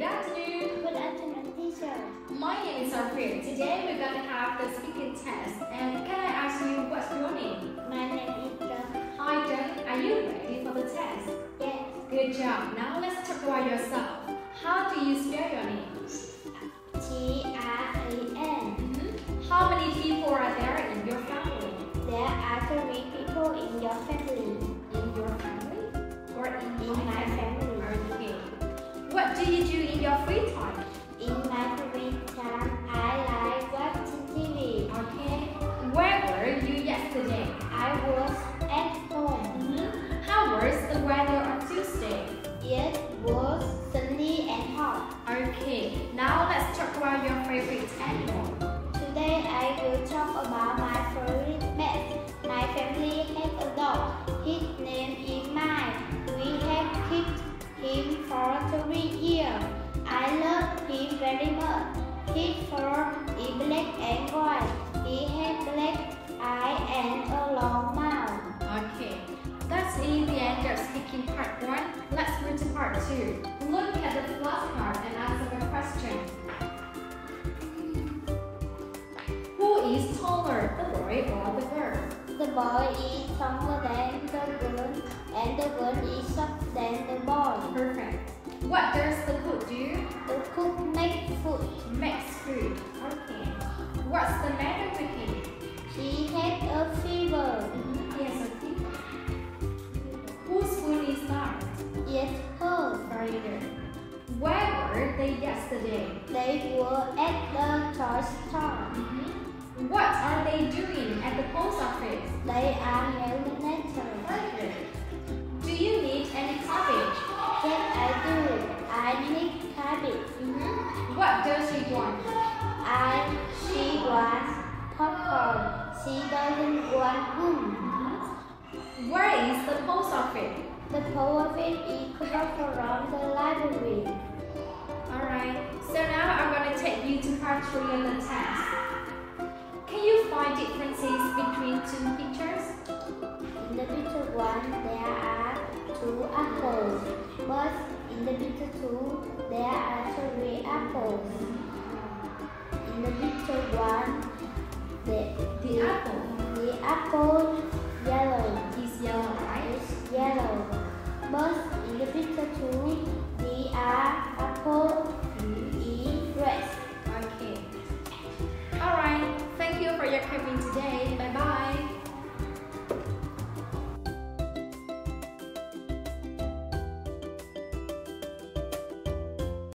Good afternoon. Good afternoon, teacher. My name is Arfin. Today we're going to have the speaking test. And can I ask you what's your name? My name is Trần. Hi, Trần. Are you ready for the test? Yes. Good job. Now let's talk about yourself. How do you spell your name? T R A N. Mhm. How many people are there in your family? There are three people in your family. In your family? Or in, In my family. Free time? In my free time, I like watching TV. Okay. Where were you yesterday? I was at home. Mhm. How was the weather on Tuesday? It was sunny and hot. Okay. Now let's talk about your favorite animal. Today I will talk about my favorite Look at the flashcard and answer the question. Who is taller, the boy or the girl? The boy is taller than the girl, and the girl is shorter Where were they yesterday? They were at the toy store. Mm-hmm. What are they doing at the post office? They are mailing letters. Do you need any cabbage? Yes, I do. I need cabbage. Mm-hmm. What does she want? I, she wants popcorn. She doesn't want gum. Mm-hmm. Where is the post office? The post office is across from the library. You to part 3 of the test. Can you find differences between two pictures? In the picture one, there are two apples. But in the picture two, there are three apples. In the picture one, the, The apple the apple You for coming today. Bye bye.